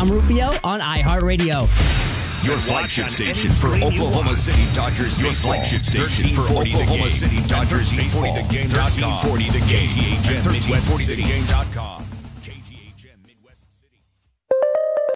Tom Rufio on iHeartRadio. Your flagship station for Oklahoma City Dodgers Your flagship station for Oklahoma City Dodgers baseball. 1340 the game. 1340 the game. KGHM Midwest City.